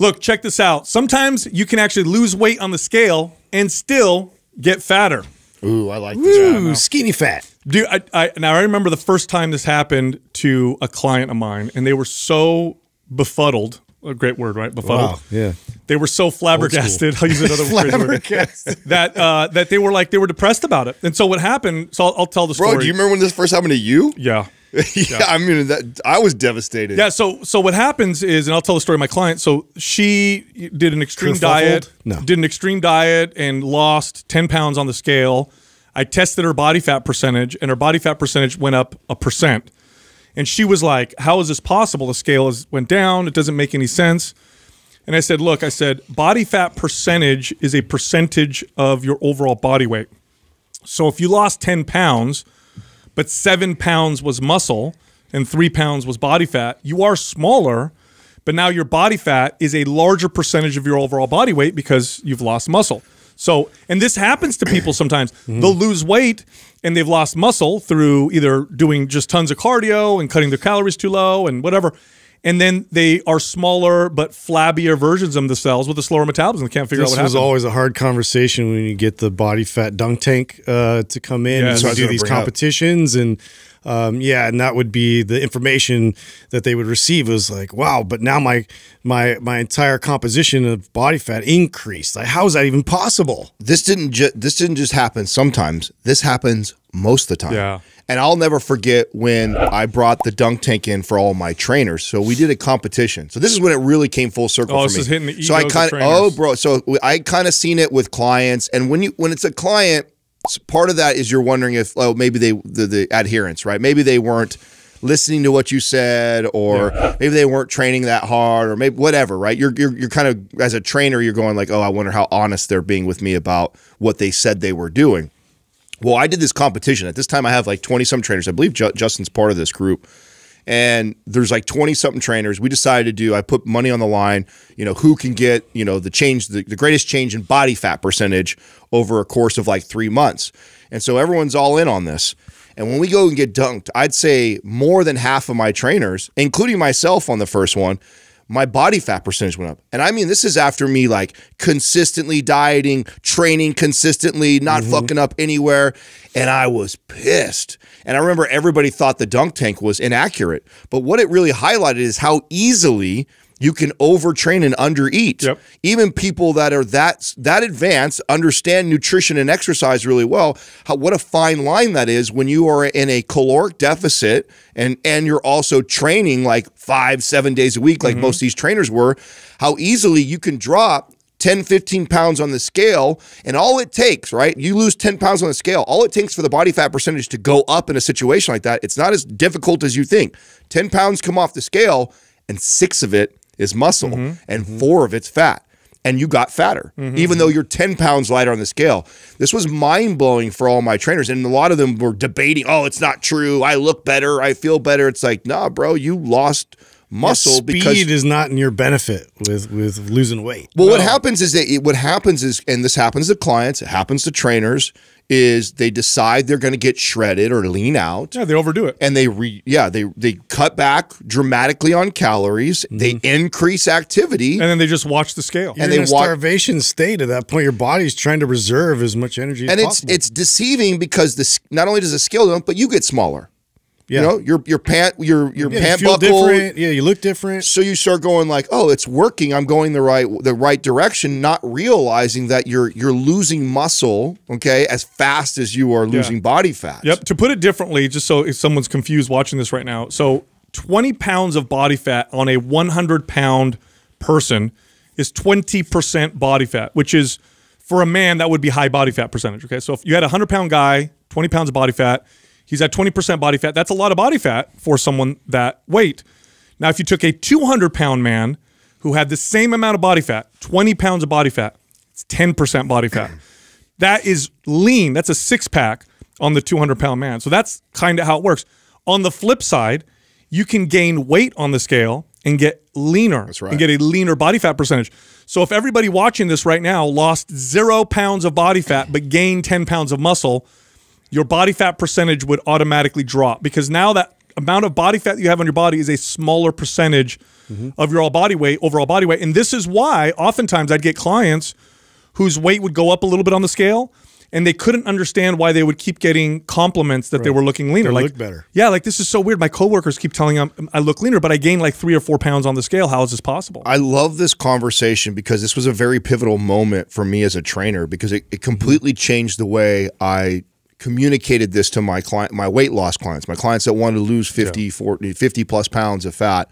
Look, check this out. Sometimes you can actually lose weight on the scale and still get fatter. Ooh, I like this. Ooh, skinny fat. Dude, I, I now I remember the first time this happened to a client of mine, and they were so befuddled. A great word, right? Befuddled. Wow. Yeah. They were so flabbergasted. I'll use another word. that uh, that they were like they were depressed about it. And so what happened? So I'll, I'll tell the story. Bro, do you remember when this first happened to you? yeah. yeah, I mean, that I was devastated. Yeah, so so what happens is, and I'll tell the story of my client. So she did an extreme Kerfuffled? diet, No. did an extreme diet, and lost ten pounds on the scale. I tested her body fat percentage, and her body fat percentage went up a percent. And she was like, "How is this possible? The scale has went down. It doesn't make any sense." And I said, "Look, I said body fat percentage is a percentage of your overall body weight. So if you lost ten pounds." But seven pounds was muscle and three pounds was body fat, you are smaller, but now your body fat is a larger percentage of your overall body weight because you've lost muscle. So, and this happens to people sometimes. Mm-hmm. They'll lose weight and they've lost muscle through either doing just tons of cardio and cutting their calories too low and whatever. And then they are smaller but flabbier versions of themselves with a slower metabolism. They can't figure This out what was happened. always a hard conversation when you get the body fat dunk tank uh, to come in Yeah, and that's what I do these bring up. competitions and um, yeah, and that would be the information that they would receive was like, wow, but now my my my entire composition of body fat increased. Like, how is that even possible? this didn't ju- this didn't just happen sometimes. This happens most of the time. Yeah. And I'll never forget when I brought the dunk tank in for all my trainers. So we did a competition. So this is when it really came full circle Oh, for this me. is hitting the so I kind of trainers. oh bro, so I kind of seen it with clients and when you when it's a client s- part of that is you're wondering if oh maybe they the, the adherence, right? Maybe they weren't listening to what you said or maybe they weren't training that hard or maybe whatever, right? You're, you're you're kind of as a trainer you're going like, "Oh, I wonder how honest they're being with me about what they said they were doing." Well, I did this competition. At this time, I have like 20 some trainers. I believe Ju- Justin's part of this group. And there's like 20 something trainers. We decided to do, I put money on the line, you know, who can get, you know, the change, the, the greatest change in body fat percentage over a course of like three months. And so everyone's all in on this. And when we go and get dunked, I'd say more than half of my trainers, including myself on the first one, my body fat percentage went up. And I mean, this is after me like consistently dieting, training consistently, not mm-hmm. fucking up anywhere. And I was pissed. And I remember everybody thought the dunk tank was inaccurate. But what it really highlighted is how easily you can overtrain and undereat. Yep. Even people that are that that advanced understand nutrition and exercise really well. How what a fine line that is when you are in a caloric deficit and and you're also training like 5 7 days a week like mm-hmm. most of these trainers were. How easily you can drop 10, 15 pounds on the scale, and all it takes, right? You lose 10 pounds on the scale. All it takes for the body fat percentage to go up in a situation like that, it's not as difficult as you think. 10 pounds come off the scale, and six of it is muscle, mm-hmm. and mm-hmm. four of it's fat. And you got fatter, mm-hmm. even though you're 10 pounds lighter on the scale. This was mind blowing for all my trainers. And a lot of them were debating, oh, it's not true. I look better. I feel better. It's like, nah, bro, you lost muscle Speed because is not in your benefit with with losing weight. well, what happens is that it, what happens is, and this happens to clients, it happens to trainers, is they decide they're going to get shredded or lean out, yeah, they overdo it. and they re, yeah, they they cut back dramatically on calories, they mm-hmm. increase activity, And then they just watch the scale. You're and in they a wa- starvation state at that point. Your body's trying to reserve as much energy as and it's possible. it's deceiving because this not only does the scale go up, but you get smaller. Yeah. You know, your your pant your your yeah, pant feel buckle. different. Yeah, you look different. So you start going like, oh, it's working. I'm going the right the right direction, not realizing that you're you're losing muscle, okay, as fast as you are losing body fat. Yep. To put it differently, just so if someone's confused watching this right now, so 20 pounds of body fat on a 100 pound person is 20% body fat, which is for a man that would be high body fat percentage. Okay, so if you had a 100 pound guy, 20 pounds of body fat, he's at 20% body fat. That's a lot of body fat for someone that weight. Now, if you took a 200 pound man who had the same amount of body fat, 20 pounds of body fat, it's 10% body fat. That is lean. That's a six pack on the 200 pound man. So that's kind of how it works. On the flip side, you can gain weight on the scale and get leaner That's right. and get a leaner body fat percentage. So if everybody watching this right now lost zero pounds of body fat but gained 10 pounds of muscle, your body fat percentage would automatically drop because now that amount of body fat that you have on your body is a smaller percentage of your all body weight, overall body weight. And this is why oftentimes I'd get clients whose weight would go up a little bit on the scale and they couldn't understand why they would keep getting compliments that they were looking leaner. They like look better. Yeah, like this is so weird. My coworkers keep telling them I look leaner, but I gained like three or four pounds on the scale. How is this possible? I love this conversation because this was a very pivotal moment for me as a trainer because it, it completely changed the way I communicated this to my client, my weight loss clients, my clients that wanted to lose 50, 40, 50 plus pounds of fat.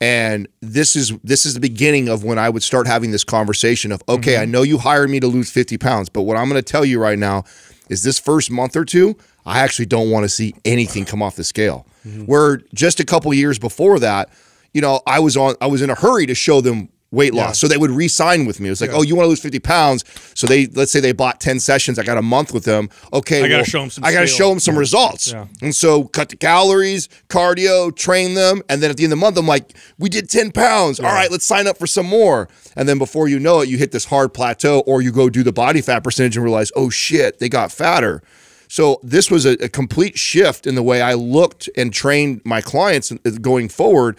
And this is this is the beginning of when I would start having this conversation of, okay, mm-hmm. I know you hired me to lose 50 pounds, but what I'm going to tell you right now is this first month or two, I actually don't want to see anything come off the scale. Mm-hmm. Where just a couple years before that, you know, I was on I was in a hurry to show them weight loss. So they would re-sign with me. It was like, oh, you want to lose 50 pounds. So they let's say they bought 10 sessions. I got a month with them. Okay. I gotta well, show 'em some I gotta scale. show them some results. Yeah. And so cut the calories, cardio, train them. And then at the end of the month, I'm like, we did 10 pounds. All right, let's sign up for some more. And then before you know it, you hit this hard plateau or you go do the body fat percentage and realize, oh shit, they got fatter. So this was a, a complete shift in the way I looked and trained my clients uh, going forward.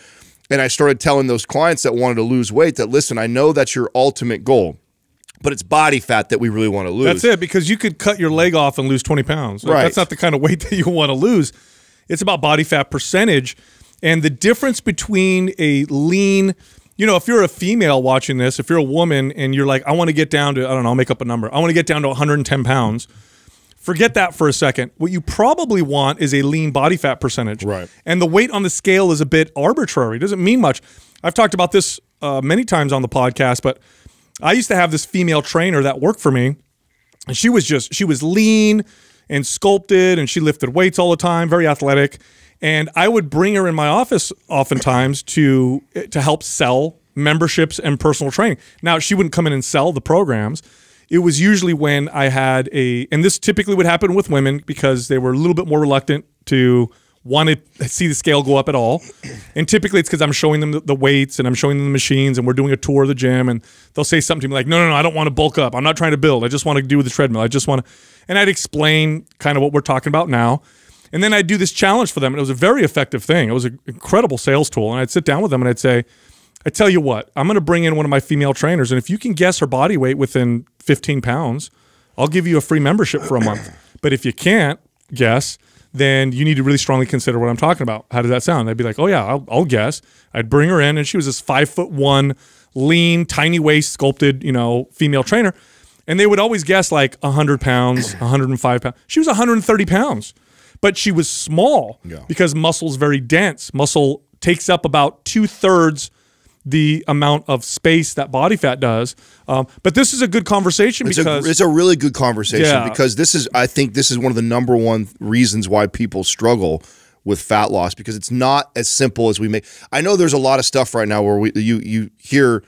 And I started telling those clients that wanted to lose weight that, listen, I know that's your ultimate goal, but it's body fat that we really want to lose. That's it, because you could cut your leg off and lose 20 pounds. Right. That's not the kind of weight that you want to lose. It's about body fat percentage. And the difference between a lean, you know, if you're a female watching this, if you're a woman and you're like, I want to get down to, I don't know, I'll make up a number. I want to get down to 110 pounds. Forget that for a second. What you probably want is a lean body fat percentage. Right. And the weight on the scale is a bit arbitrary. It doesn't mean much. I've talked about this uh, many times on the podcast, but I used to have this female trainer that worked for me, and she was just she was lean and sculpted, and she lifted weights all the time, very athletic. And I would bring her in my office oftentimes to to help sell memberships and personal training. Now she wouldn't come in and sell the programs. It was usually when I had a, and this typically would happen with women because they were a little bit more reluctant to want to see the scale go up at all. And typically it's because I'm showing them the, weights and I'm showing them the machines and we're doing a tour of the gym and they'll say something to me like, no, no, no, I don't want to bulk up. I'm not trying to build. I just want to do the treadmill. I just want to, and I'd explain kind of what we're talking about now. And then I'd do this challenge for them. And it was a very effective thing. It was an incredible sales tool. And I'd sit down with them and I'd say, I tell you what, I'm going to bring in one of my female trainers. And if you can guess her body weight within 15 pounds, I'll give you a free membership for a month. But if you can't guess, then you need to really strongly consider what I'm talking about. How does that sound? I'd be like, oh yeah, I'll, I'll guess. I'd bring her in, and she was this five foot one, lean, tiny waist, sculpted, you know, female trainer, and they would always guess like 100 pounds, 105 pounds. She was 130 pounds, but she was small because muscle's very dense. Muscle takes up about two thirds the amount of space that body fat does. Um, but this is a good conversation It's because a, it's a really good conversation Yeah. because this is I think this is one of the number one reasons why people struggle with fat loss because it's not as simple as we make. I know there's a lot of stuff right now where we you you hear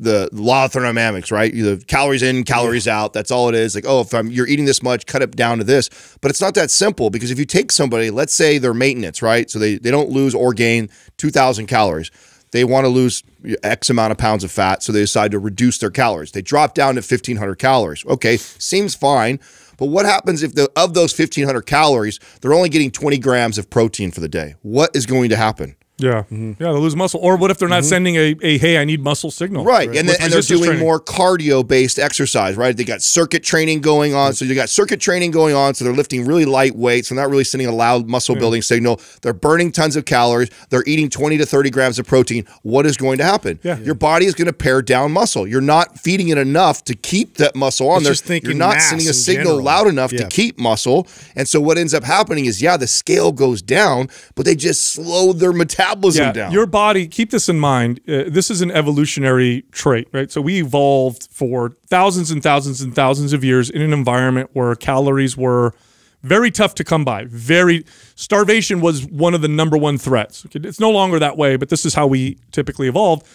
the law of thermodynamics, right? You the calories in, calories out. That's all it is. Like, oh, if I'm you're eating this much, cut it down to this. But it's not that simple because if you take somebody, let's say they're maintenance, right? So they they don't lose or gain 2,000 calories. They want to lose X amount of pounds of fat, so they decide to reduce their calories. They drop down to 1,500 calories. Okay, seems fine. But what happens if the of those 1,500 calories, they're only getting 20 grams of protein for the day? What is going to happen? Yeah, yeah, they lose muscle. Or what if they're not sending a, a hey, I need muscle signal? Mm-hmm. Right. And, then, and they're doing training. more cardio based exercise, right? They got circuit training going on. So you got circuit training going on. So they're lifting really light weights. They're not really sending a loud muscle building signal. They're burning tons of calories. They're eating 20 to 30 grams of protein. What is going to happen? Yeah. Your body is going to pare down muscle. You're not feeding it enough to keep that muscle on It's there. thinking You're not sending a signal general. loud enough to keep muscle. And so what ends up happening is, yeah, the scale goes down, but they just slow their metabolism yeah, down. Your body, keep this in mind. Uh, this is an evolutionary trait, right? So we evolved for thousands and thousands and thousands of years in an environment where calories were very tough to come by. Very starvation was one of the number one threats. It's no longer that way, but this is how we typically evolved.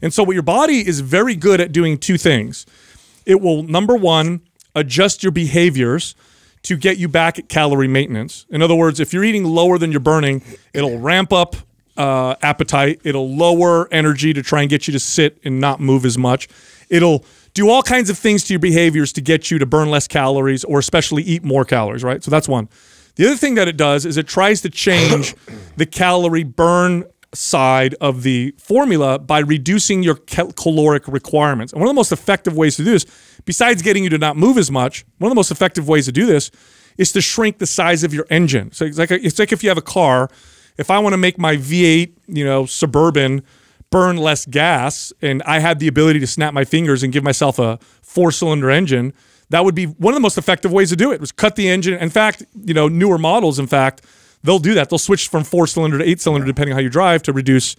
And so what your body is very good at doing two things. It will number one adjust your behaviors to get you back at calorie maintenance. In other words, if you're eating lower than you're burning, it'll ramp up uh, appetite. It'll lower energy to try and get you to sit and not move as much. It'll do all kinds of things to your behaviors to get you to burn less calories or especially eat more calories, right? So that's one. The other thing that it does is it tries to change the calorie burn side of the formula by reducing your cal- caloric requirements. And one of the most effective ways to do this, besides getting you to not move as much, one of the most effective ways to do this is to shrink the size of your engine. So it's like a, it's like if you have a car, if I want to make my V8, you know, suburban burn less gas and I had the ability to snap my fingers and give myself a four-cylinder engine, that would be one of the most effective ways to do it. Was cut the engine. In fact, you know, newer models, in fact, they'll do that. They'll switch from four-cylinder to eight-cylinder depending on how you drive to reduce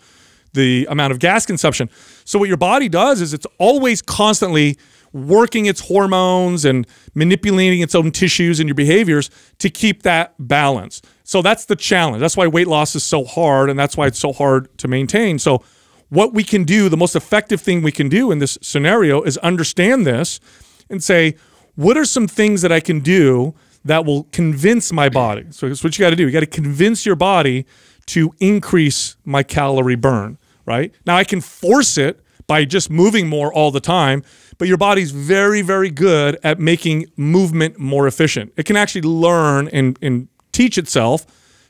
the amount of gas consumption. So what your body does is it's always constantly working its hormones and manipulating its own tissues and your behaviors to keep that balance. So that's the challenge. That's why weight loss is so hard and that's why it's so hard to maintain. So what we can do, the most effective thing we can do in this scenario is understand this and say, what are some things that I can do that will convince my body? So that's what you got to do. You got to convince your body to increase my calorie burn, right? Now I can force it by just moving more all the time, but your body's very, very good at making movement more efficient. It can actually learn and, and teach itself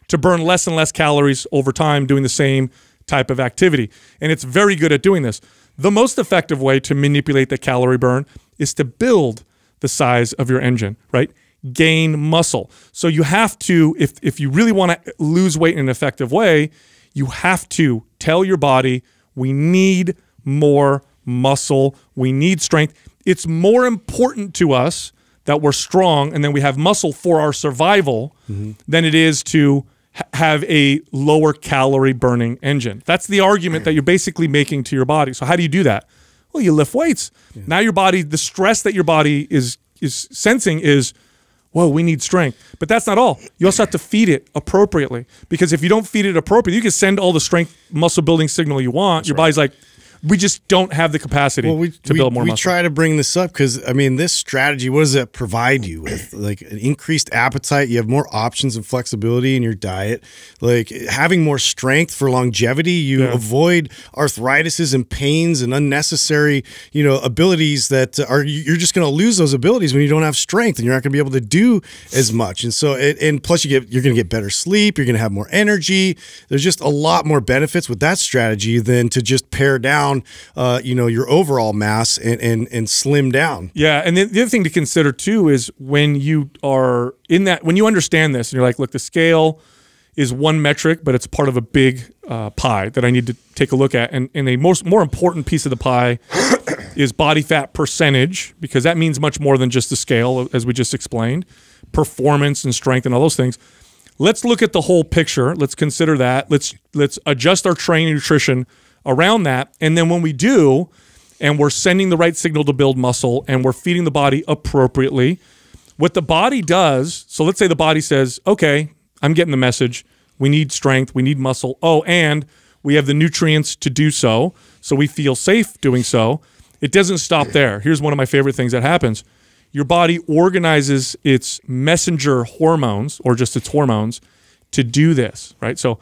to burn less and less calories over time doing the same type of activity. And it's very good at doing this. The most effective way to manipulate the calorie burn is to build the size of your engine, right? Gain muscle. So you have to, if, if you really want to lose weight in an effective way, you have to tell your body, we need more muscle, we need strength. It's more important to us that we're strong and then we have muscle for our survival mm-hmm. than it is to have a lower calorie burning engine. That's the argument that you're basically making to your body. So how do you do that? Well, you lift weights. Yeah. Now your body, the stress that your body is is sensing is, whoa, we need strength. But that's not all. You also have to feed it appropriately because if you don't feed it appropriately, you can send all the strength muscle building signal you want. That's your right. body's like, we just don't have the capacity well, we, to we, build more we muscle. try to bring this up because I mean, this strategy. What does it provide you with? Like an increased appetite. You have more options and flexibility in your diet. Like having more strength for longevity. You yeah. avoid arthritises and pains and unnecessary, you know, abilities that are. You're just going to lose those abilities when you don't have strength, and you're not going to be able to do as much. And so, it, and plus, you get you're going to get better sleep. You're going to have more energy. There's just a lot more benefits with that strategy than to just pare down down, uh, you know, your overall mass and, and, and slim down. Yeah. And the, the other thing to consider too is when you are in that, when you understand this and you're like, look, the scale is one metric, but it's part of a big uh, pie that I need to take a look at. And, and a most more important piece of the pie is body fat percentage because that means much more than just the scale, as we just explained, performance and strength and all those things. Let's look at the whole picture. Let's consider that. Let's let's adjust our training nutrition around that. And then when we do, and we're sending the right signal to build muscle and we're feeding the body appropriately, what the body does, so let's say the body says, okay, I'm getting the message. We need strength, we need muscle. Oh, and we have the nutrients to do so. So we feel safe doing so. It doesn't stop there. Here's one of my favorite things that happens your body organizes its messenger hormones or just its hormones to do this, right? So,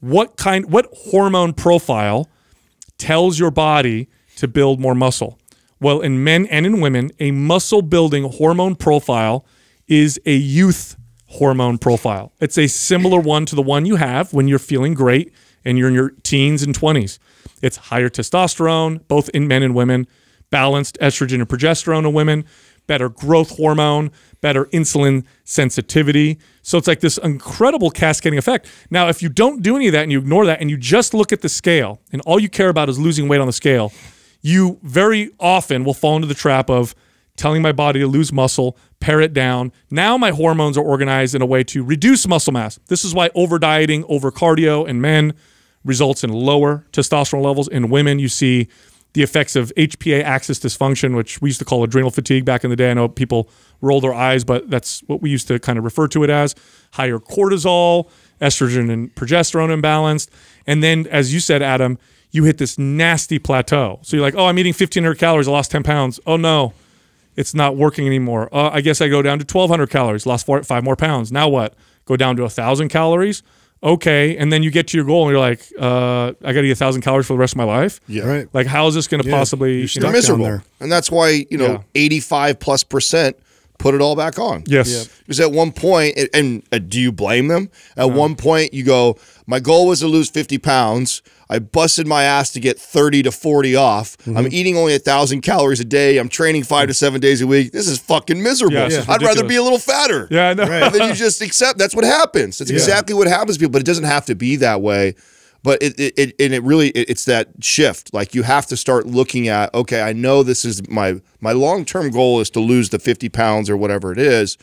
what kind, what hormone profile tells your body to build more muscle. Well, in men and in women, a muscle building hormone profile is a youth hormone profile. It's a similar one to the one you have when you're feeling great and you're in your teens and 20s. It's higher testosterone, both in men and women, balanced estrogen and progesterone in women, better growth hormone, better insulin sensitivity. So it's like this incredible cascading effect. Now, if you don't do any of that and you ignore that and you just look at the scale and all you care about is losing weight on the scale, you very often will fall into the trap of telling my body to lose muscle, pare it down. Now my hormones are organized in a way to reduce muscle mass. This is why over dieting, over cardio in men results in lower testosterone levels. In women, you see the effects of HPA axis dysfunction, which we used to call adrenal fatigue back in the day. I know people roll their eyes, but that's what we used to kind of refer to it as higher cortisol, estrogen and progesterone imbalanced. And then, as you said, Adam, you hit this nasty plateau. So you're like, oh, I'm eating 1,500 calories, I lost 10 pounds. Oh, no, it's not working anymore. Uh, I guess I go down to 1,200 calories, lost four, five more pounds. Now what? Go down to 1,000 calories okay and then you get to your goal and you're like uh, i gotta eat a thousand calories for the rest of my life? Yeah. Right. Like how is this gonna yeah, possibly you're you know, miserable. and that's why you know yeah. 85 plus percent put it all back on. Yes. Because at one point, and, and uh, do you blame them? At one point, you go, my goal was to lose 50 pounds. I busted my ass to get 30 to 40 off. Mm-hmm. I'm eating only a thousand calories a day. I'm training five to seven days a week. This is fucking miserable. Yeah, this is I'd rather be a little fatter. Yeah, I know. And then you just accept that's what happens. That's exactly what happens to people, but it doesn't have to be that way. But it, it, it and it really it, it's that shift. Like you have to start looking at okay, I know this is my my long term goal is to lose the fifty pounds or whatever it is,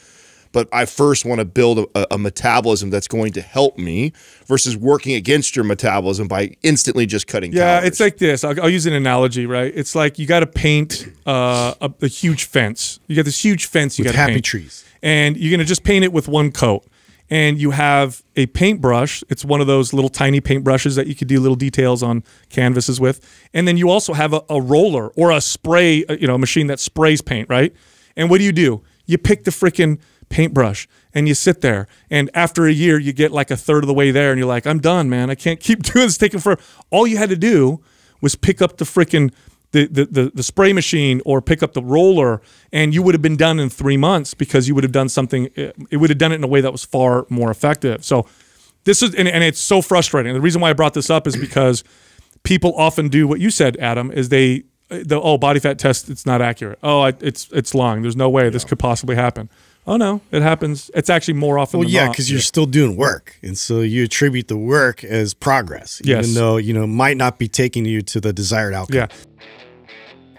but I first want to build a, a metabolism that's going to help me versus working against your metabolism by instantly just cutting. Yeah, calories. it's like this. I'll, I'll use an analogy, right? It's like you got to paint uh, a, a huge fence. You got this huge fence you got With to happy paint. trees. and you're gonna just paint it with one coat. And you have a paintbrush. It's one of those little tiny paintbrushes that you could do little details on canvases with. And then you also have a, a roller or a spray, uh, you know, a machine that sprays paint, right? And what do you do? You pick the freaking paintbrush and you sit there. And after a year, you get like a third of the way there, and you're like, I'm done, man. I can't keep doing this. Taking for all you had to do was pick up the freaking the, the, the, the spray machine or pick up the roller and you would have been done in three months because you would have done something eh, it would have done it in a way that was far more effective. So this is and, and it's so frustrating. The reason why i brought this up is because people often do what you said adam is they eh, the oh body fat test it's not accurate. Oh I, it's it's lying. There's no way this could possibly happen. Oh no it happens. It's actually more often Well, yeah, because you're still doing work, and so you attribute the work as progress, Yes. even though you know might not be taking you to the desired outcome. yeah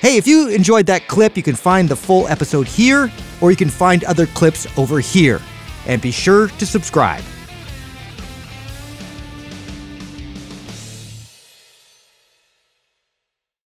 Hey, if you enjoyed that clip, you can find the full episode here, or you can find other clips over here. And be sure to subscribe.